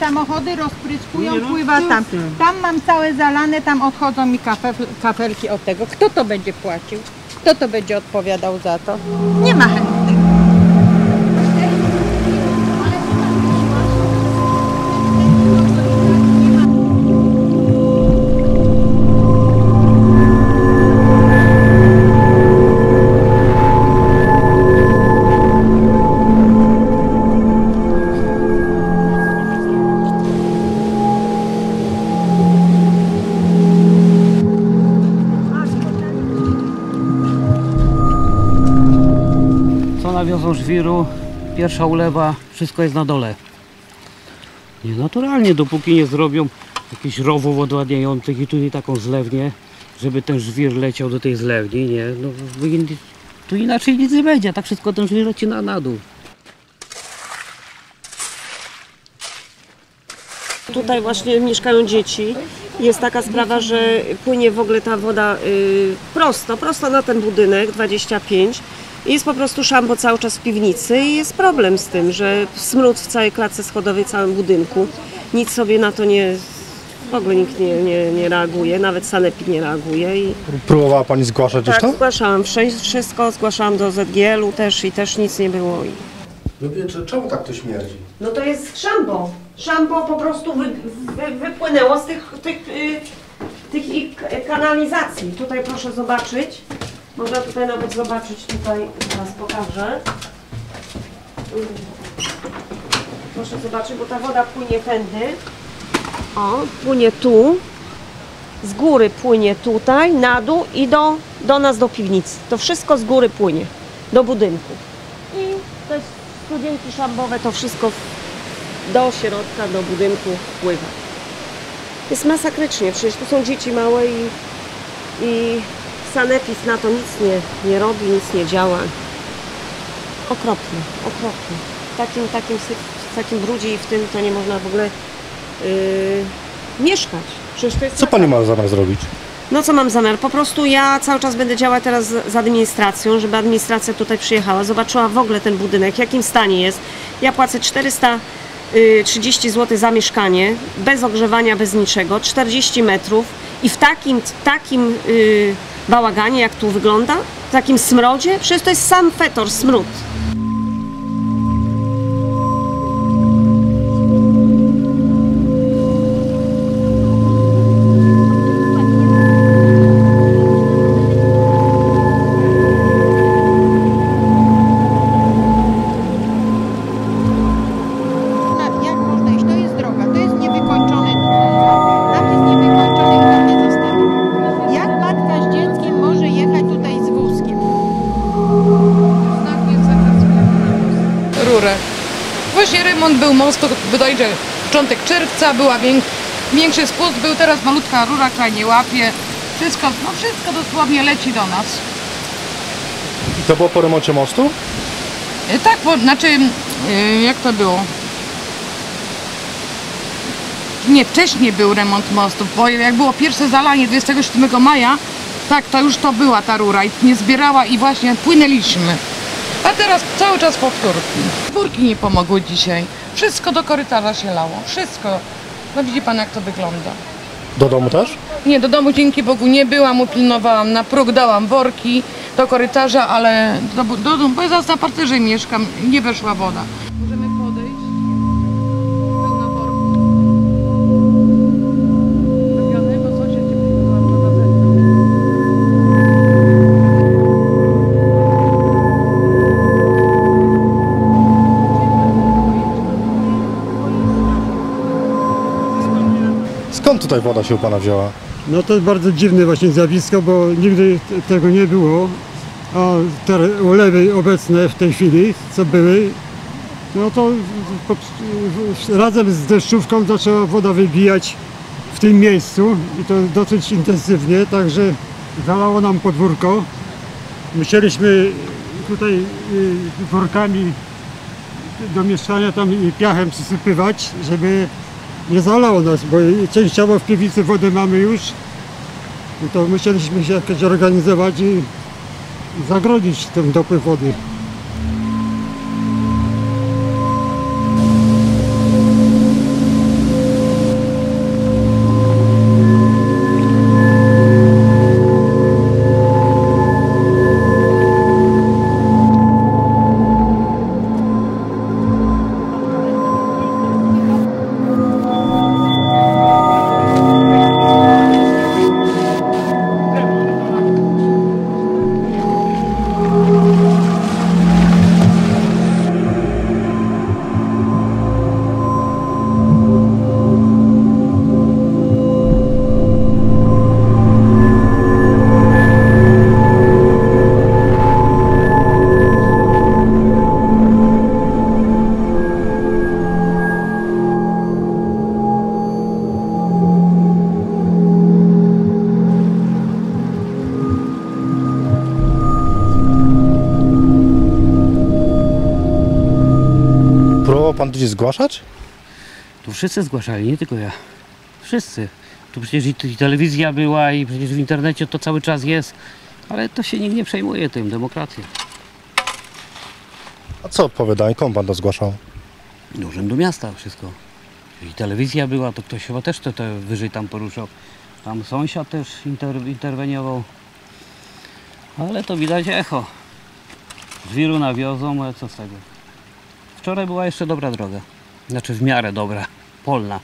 Samochody rozpryskują, pływa tam. Tam mam całe zalane, tam odchodzą mi kafe, kafelki od tego. Kto to będzie płacił? Kto to będzie odpowiadał za to? Nie ma chętnych. Co nawiozą żwiru, pierwsza ulewa, wszystko jest na dole. Nie naturalnie, dopóki nie zrobią jakichś rowów odładniających i tutaj taką zlewnię, żeby ten żwir leciał do tej zlewni, nie? No, tu inaczej nic nie będzie, tak wszystko ten żwir leci na, na dół. Tutaj właśnie mieszkają dzieci. Jest taka sprawa, że płynie w ogóle ta woda y, prosto, prosto na ten budynek 25. Jest po prostu szambo cały czas w piwnicy i jest problem z tym, że smród w całej klatce schodowej, całym budynku. Nic sobie na to nie, w ogóle nikt nie, nie, nie reaguje, nawet sanepid nie reaguje. I Próbowała Pani zgłaszać tak, to? zgłaszałam wszystko, zgłaszałam do ZGL-u też i też nic nie było. I... No czy- czemu tak to śmierdzi? No to jest szambo. Szambo po prostu wy, wy, wypłynęło z tych, tych, y, tych k- kanalizacji. Tutaj proszę zobaczyć. Można tutaj nawet zobaczyć, tutaj teraz pokażę. Proszę zobaczyć, bo ta woda płynie tędy. O, płynie tu. Z góry płynie tutaj, na dół i do, do nas, do piwnicy. To wszystko z góry płynie, do budynku. I jest studienki szambowe, to wszystko do środka, do budynku wpływa. Jest masakrycznie, przecież tu są dzieci małe i, i sanepis na to nic nie, nie robi, nic nie działa. Okropnie, okropnie. W takim, takim, w takim brudzie i w tym to nie można w ogóle yy, mieszkać. Przecież to jest Co Pani ma zamiar zrobić? no co mam zamiar? Po prostu ja cały czas będę działać teraz z, z administracją, żeby administracja tutaj przyjechała, zobaczyła w ogóle ten budynek, w jakim stanie jest. Ja płacę 430 zł za mieszkanie, bez ogrzewania, bez niczego, 40 metrów i w takim, takim yy, bałaganie, jak tu wygląda, w takim smrodzie, przecież to jest sam fetor, smród. Remont był mostu bodajże początek czerwca, była wiek, większy spust, był teraz malutka rura, która nie łapie. Wszystko, no wszystko dosłownie leci do nas. I to było po remoncie mostu? E, Tak, bo, znaczy, e, jak to było? Nie, wcześniej był remont mostów, bo jak było pierwsze zalanie 27 maja, tak, to już to była ta rura i nie zbierała i właśnie płynęliśmy. A teraz cały czas powtórki. Dwórki nie pomogły dzisiaj. Wszystko do korytarza się lało. Wszystko. No widzi pan jak to wygląda. Do domu też? Nie, do domu dzięki Bogu nie byłam, upilnowałam na próg, dałam worki do korytarza, ale do, do domu, bo ja zaraz na parterze mieszkam, nie weszła woda. Skąd tutaj woda się u Pana wzięła? No to jest bardzo dziwne właśnie zjawisko, bo nigdy tego nie było. A te ulewy obecne w tej chwili, co były, no to razem z deszczówką zaczęła woda wybijać w tym miejscu i to dosyć intensywnie, także zalało nam podwórko. Musieliśmy tutaj y, workami do mieszkania tam i piachem przysypywać, żeby nie zalało nas, bo częściowo w piwnicy wodę mamy już. No to musieliśmy się jakoś organizować i zagrodzić ten dopływ wody. Gdzieś zgłaszać? Tu wszyscy zgłaszali, nie tylko ja. Wszyscy. Tu przecież i, i telewizja była i przecież w internecie to cały czas jest. Ale to się nikt nie przejmuje tym, demokracja. A co odpowiada? I komu pan to zgłaszał? Do urzędu miasta wszystko. I telewizja była, to ktoś chyba też to, to wyżej tam poruszał. Tam sąsiad też inter, interweniował. Ale to widać echo. Żwiru nawiozą, ale co z tego? Wczoraj była jeszcze dobra droga. Znaczy w miarę dobra, polna.